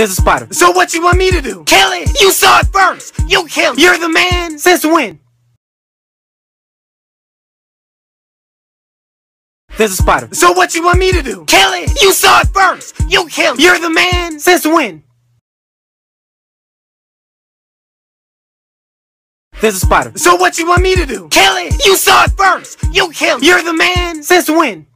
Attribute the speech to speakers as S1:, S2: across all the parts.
S1: There's a spider.
S2: So what you want me to do?
S3: Kill it!
S2: You saw it first! You kill
S3: You're the man!
S1: Since when? There's a spider.
S2: So what you want me to do?
S3: Kill it!
S2: You saw it first! You kill
S3: You're the man!
S1: Since when? There's a spider.
S2: So what you want me to do?
S3: Kill it!
S2: You saw it first! You kill
S3: You're the man!
S1: Since when?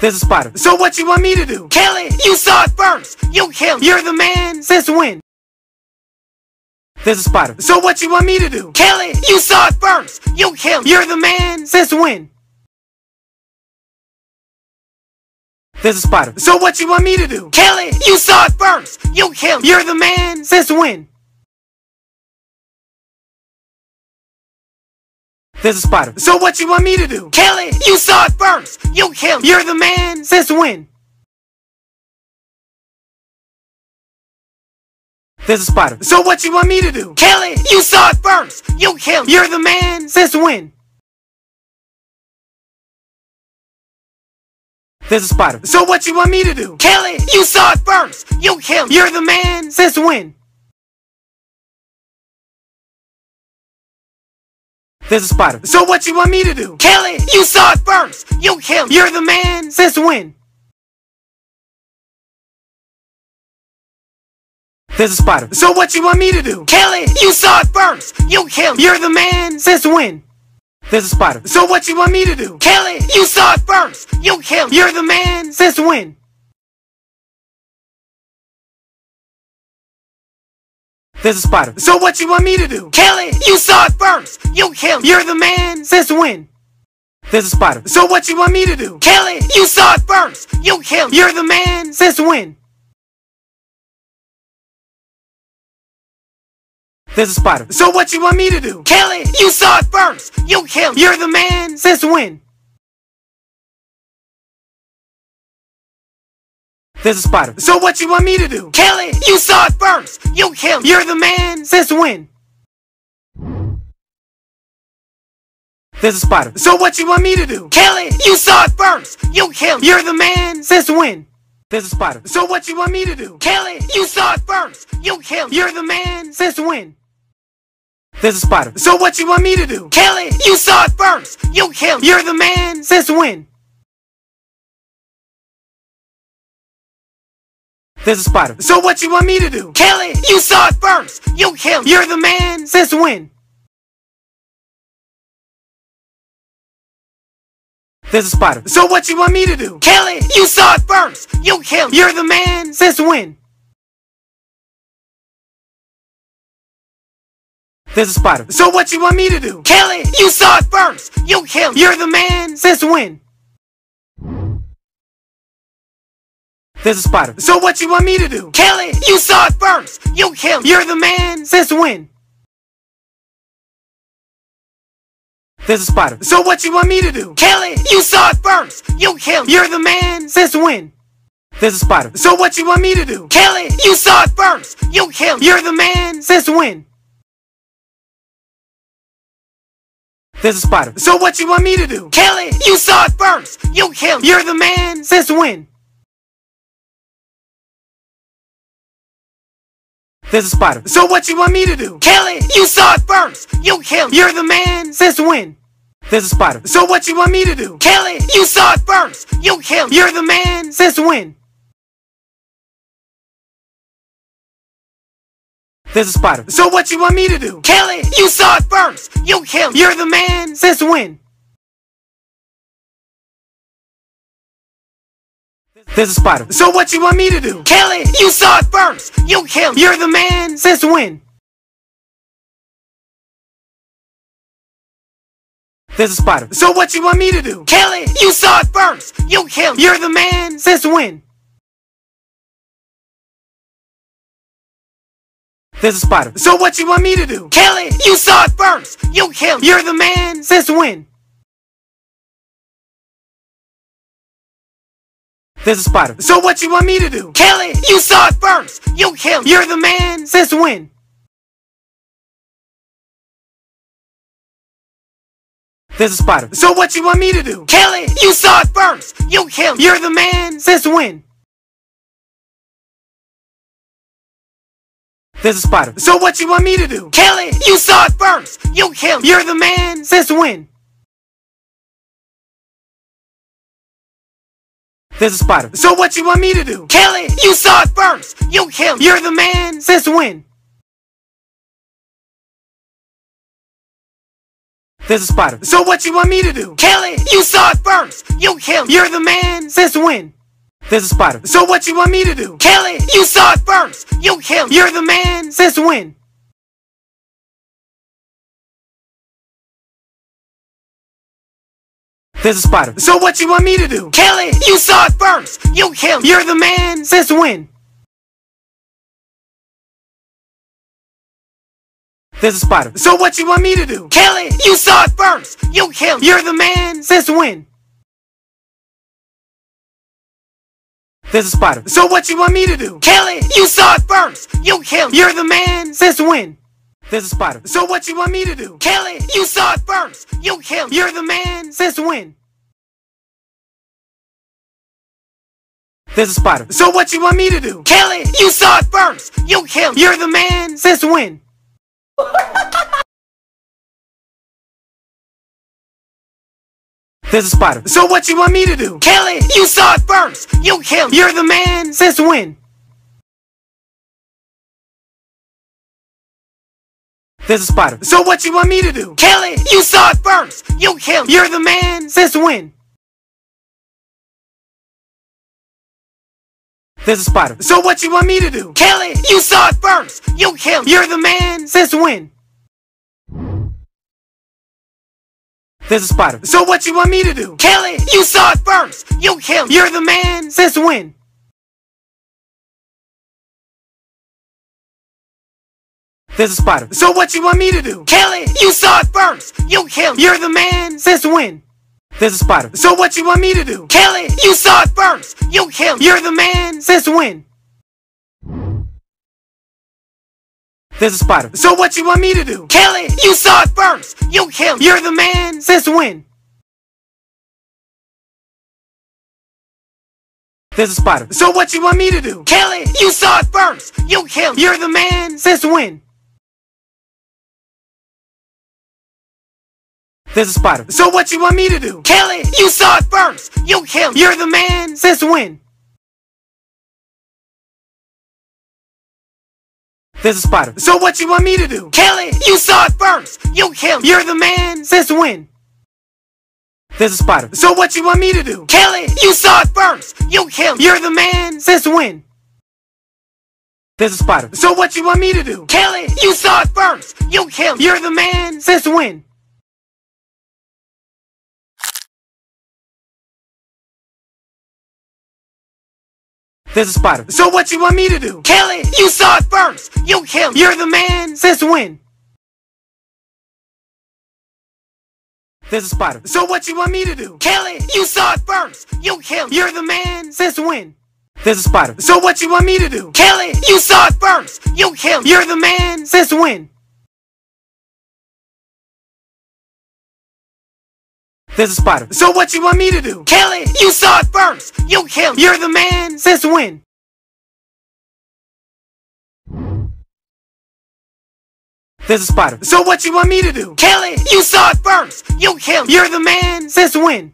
S1: There's a spider.
S2: So what you want me to do?
S3: Kill it!
S2: You saw it first! You kill
S3: You're the man!
S1: Since when? There's a spider.
S2: So what you want me to do?
S3: Kill it!
S2: You saw it first! You kill
S3: You're the man!
S1: Since when? There's a spider.
S2: So what you want me to do?
S3: Kill it!
S2: You saw it first! You kill
S3: You're the man!
S1: Since when? There's a spider.
S2: So what you want me to do?
S3: Kill it!
S2: You saw it first! You kill
S3: You're the man!
S1: Since when? There's a spider.
S2: So what you want me to do?
S3: Kill it!
S2: You saw it first! You kill
S3: You're the man!
S1: Since when? There's a spider.
S2: So what you want me to do?
S3: Kill it!
S2: You saw it first! You kill
S3: You're the man!
S1: Since when? There's a spider.
S2: So what you want me to do?
S3: Kill it!
S2: You saw it first! You kill
S3: You're the man!
S1: Since when? There's a spider.
S2: So what you want me to do?
S3: Kill it!
S2: You saw it first! You kill
S3: You're the man!
S1: Since when? There's a spider.
S2: So what you want me to do?
S3: Kill it!
S2: You saw it first! You kill
S3: You're the man!
S1: Since when? There's a spider.
S2: So what you want me to do?
S3: Kill it!
S2: You saw it first! You kill
S3: You're the man!
S1: Since when? There's a spider.
S2: So what you want me to do?
S3: Kill it!
S2: You saw it first! You kill
S3: You're the man!
S1: Since when? There's a spider.
S2: So what you want me to do?
S3: Kill it!
S2: You saw it first! You kill
S3: You're the man!
S1: Since when? There's a spider.
S2: So what you want me to do?
S3: Kill it!
S2: You saw it first! You kill
S3: You're the man!
S1: Since when? There's a spider.
S2: So what you want me to do?
S3: Kill it!
S2: You saw it first! You kill
S3: You're the man!
S1: Since when? There's a spider.
S2: So what you want me to do?
S3: Kill it!
S2: You saw it first! You kill
S3: You're the man!
S1: Since when? There's a spider.
S2: So what you want me to do?
S3: Kill it!
S2: You saw it first! You kill
S3: You're the man!
S1: Since when? There's a spider.
S2: So what you want me to do?
S3: Kill it!
S2: You saw it first! You kill
S3: You're the man!
S1: Since when? There's a spider.
S2: So what you want me to do?
S3: Kill it!
S2: You saw it first! You kill
S3: You're the man!
S1: Since when? There's a spider.
S2: So what you want me to do?
S3: Kill it!
S2: You saw it first! You kill
S3: You're the man!
S1: Since when? There's a spider.
S2: So what you want me to do?
S3: Kill it!
S2: You saw it first! You kill
S3: You're the man!
S1: Since when? There's a spider.
S2: So what you want me to do?
S3: Kill it!
S2: You saw it first! You kill
S3: You're the man!
S1: Since when? There's a spider.
S2: So what you want me to do?
S3: Kill it!
S2: You saw it first! You kill
S3: You're the man!
S1: Since when? There's a spider.
S2: So what you want me to do?
S3: Kill it!
S2: You saw it first! You kill
S3: You're the man!
S1: Since when? There's a spider.
S2: So what you want me to do?
S3: Kill it!
S2: You saw it first! You kill
S3: You're the man!
S1: Since when? There's a spider.
S2: So what you want me to do?
S3: Kill it!
S2: You saw it first! You kill
S3: You're the man!
S1: Since when? There's a spider.
S2: So what you want me to do?
S3: Kill it!
S2: You saw it first! You kill
S3: You're the man!
S1: Since when? There's a spider.
S2: So what you want me to do?
S3: Kill it!
S2: You saw it first! You kill
S3: You're the man!
S1: Since when? There's a spider.
S2: So what you want me to do?
S3: Kill it!
S2: You saw it first! You kill
S3: You're the man!
S1: Since when? There's a spider.
S2: So what you want me to do?
S3: Kill it!
S2: You saw it first! You kill
S3: You're the man!
S1: Since when? There's a spider.
S2: So what you want me to do?
S3: Kill it!
S2: You saw it first! You kill
S3: You're the man!
S1: Since when? There's a spider.
S2: So what you want me to do?
S3: Kill it.
S2: You saw it first. You killed it.
S3: You're the man.
S1: Since when? There's a spider.
S2: So what you want me to do?
S3: Kill it.
S2: You saw it first. You killed it.
S3: You're the man.
S1: Since when? There's a spider.
S2: So what you want me to do?
S3: Kill it.
S2: You saw it first. You killed it.
S3: You're the man.
S1: Since when? There's a spider.
S2: So what you want me to do?
S3: Kill it.
S2: You saw it first. You killed it.
S3: You're the man.
S1: Since when? There's a spider.
S2: So what you want me to do?
S3: Kill it.
S2: You saw it first. You killed it.
S3: You're the man.
S1: Since when? There's a spider.
S2: So what you want me to do?
S3: Kill it.
S2: You saw it first. You killed it.
S3: You're the man.
S1: Since when? There's a spider.
S2: So what you want me to do?
S3: Kill it.
S2: You saw it first. You killed it.
S3: You're the man.
S1: Since when? There's a spider.
S2: So what you want me to do?
S3: Kill it.
S2: You saw it first. You killed it.
S3: You're the man.
S1: Since when? There's a spider.
S2: So what you want me to do?
S3: Kill it.
S2: You saw it first. You killed it.
S3: You're the man.
S1: Since when? There's a spider.
S2: So what you want me to do?
S3: Kill it.
S2: You saw it first. You killed it.
S3: You're the man.
S1: Since when? There's a spider.
S2: So what you want me to do?
S3: Kill it.
S2: You saw it first. You killed it.
S3: You're the man.
S1: Since when? There's a spider.
S2: So what you want me to do?
S3: Kill it.
S2: You saw it first. You kill it.
S3: You're the man.
S1: Since when? There's a spider.
S2: So what you want me to do?
S3: Kill it.
S2: You saw it first. You killed it.
S3: You're the man.
S1: Since when? There's a spider.
S2: So what you want me to do?
S3: Kill it.
S2: You saw it first. You killed it.
S3: You're the man.
S1: Since when? There's a spider.
S2: So what you want me to do?
S3: Kill it.
S2: You saw it first. You killed it.
S3: You're the man.
S1: Since when? There's a spider.
S2: So what you want me to do?
S3: Kill it.
S2: You saw it first. You killed it.
S3: You're the man.
S1: Since when? There's a spider.
S2: So what you want me to do?
S3: Kill it.
S2: You saw it first. You killed it.
S3: You're the man.
S1: Since when? There's a spider.
S2: So what you want me to do?
S3: Kill it.
S2: You saw it first. You killed it.
S3: You're the man.
S1: Since when? There's a spider.
S2: So what you want me to do?
S3: Kill it.
S2: You saw it first. You killed it.
S3: You're the man.
S1: Since when? There's a spider.
S2: So what you want me to do?
S3: Kill it.
S2: You saw it first. You killed it.
S3: You're the man.
S1: Since when? There's a spider.
S2: So what you want me to do?
S3: Kill it.
S2: You saw it first. You killed it.
S3: You're the man.
S1: Since when? There's a spider.
S2: So what you want me to do?
S3: Kill it.
S2: You saw it first. You killed it.
S3: You're the man.
S1: Since when? There's a spider.
S2: So what you want me to do?
S3: Kill it.
S2: You saw it first. You killed it.
S3: You're the man.
S1: Since when? There's a spider.
S2: So what you want me to do?
S3: Kill it.
S2: You saw it first. You killed it.
S3: You're the man.
S1: Since when? There's a spider.
S2: So what you want me to do?
S3: Kill it.
S2: You saw it first. You killed it.
S3: You're the man.
S1: Since when? There's a spider.
S2: So what you want me to do?
S3: Kill it.
S2: You saw it first. You kill it.
S3: You're the man.
S1: Since when? There's a spider.
S2: So what you want me to do?
S3: Kill it.
S2: You saw it first. You killed it.
S3: You're the man.
S1: Since when?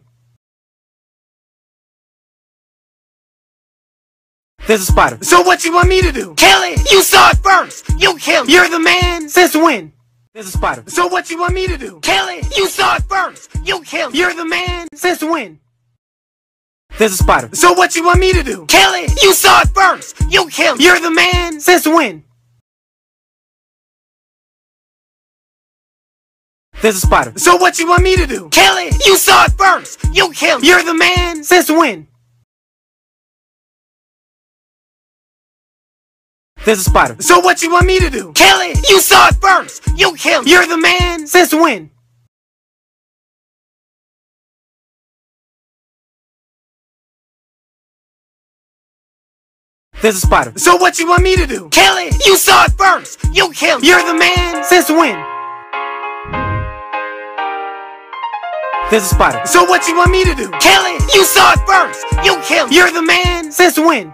S1: There's a spider.
S2: So what you want me to do?
S3: Kill it.
S2: You saw it first. You killed it.
S3: You're the man.
S1: Since when? There's a spider.
S2: So what you want me to do?
S3: Kill it.
S2: You saw it first. You killed it.
S3: You're the man.
S1: Since when? There's a spider.
S2: So what you want me to do?
S3: Kill it.
S2: You saw it first. You killed it.
S3: You're the man.
S1: Since when? There's a spider.
S2: So what you want me to do?
S3: Kill it.
S2: You saw it first. You killed it.
S3: You're the man.
S1: Since when? There's a spider.
S2: So what you want me to do?
S3: Kill it.
S2: You saw it first. You killed it.
S3: You're the man.
S1: Since when? There's a spider.
S2: So what you want me to do?
S3: Kill it.
S2: You saw it first. You killed it.
S3: You're the man.
S1: Since when? There's a spider.
S2: So what you want me to do? Kill it! You saw it first! You kill it! You're the man!
S1: Since when?